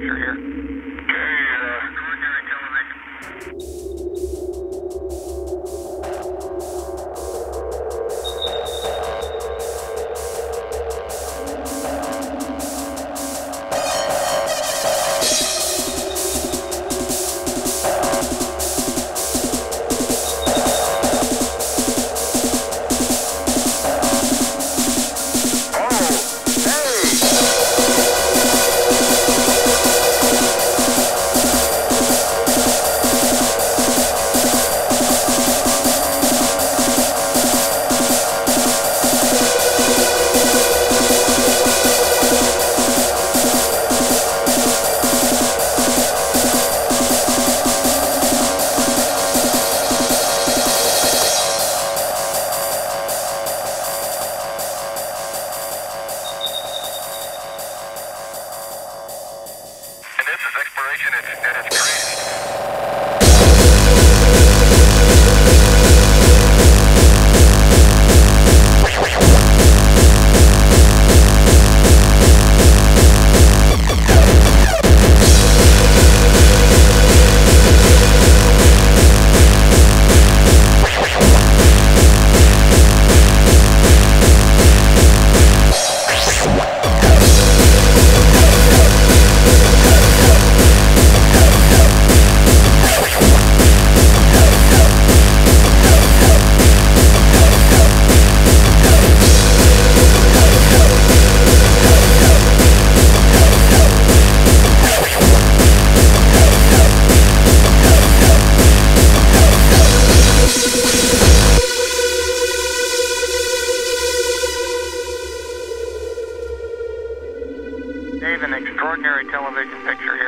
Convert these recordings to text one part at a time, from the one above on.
picture here. Exploration at, at its greatest. Extraordinary television picture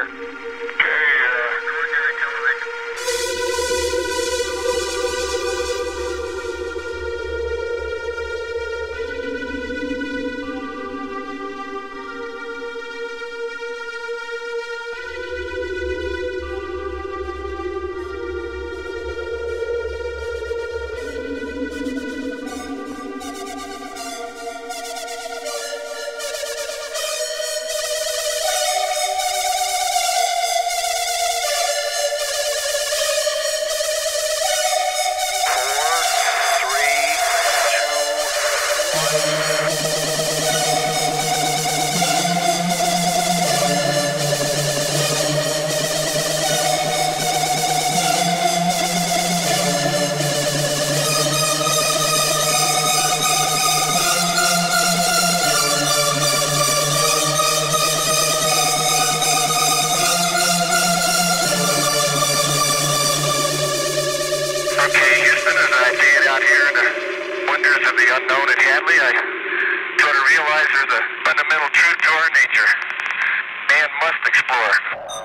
of the unknown at Hadley, I sort to realize there's a fundamental truth to our nature. Man must explore.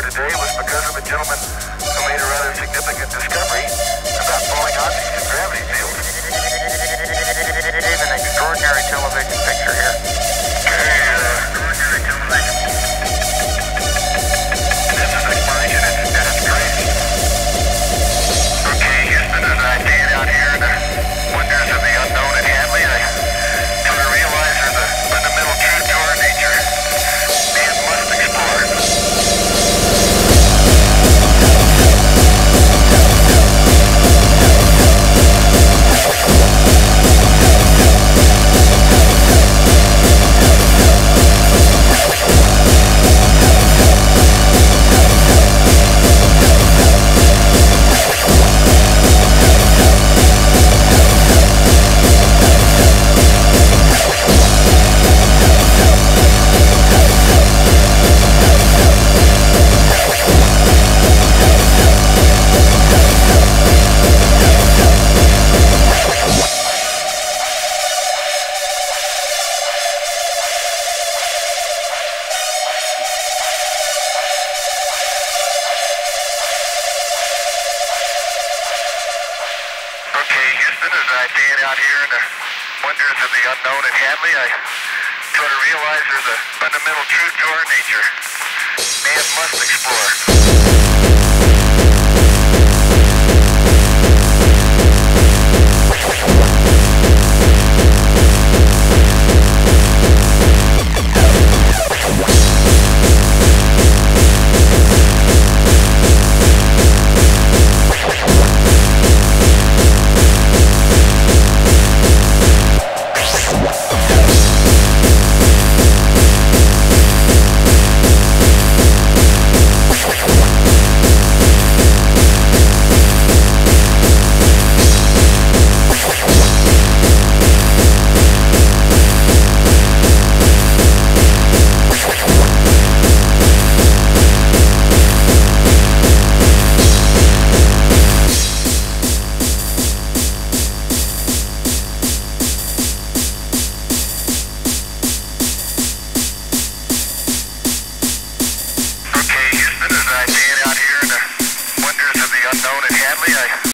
here today was because of a gentleman who made a rather significant discovery. I pan out here in the wonders of the unknown at Hadley, I sort of realize there's a fundamental truth to our nature. Man must explore.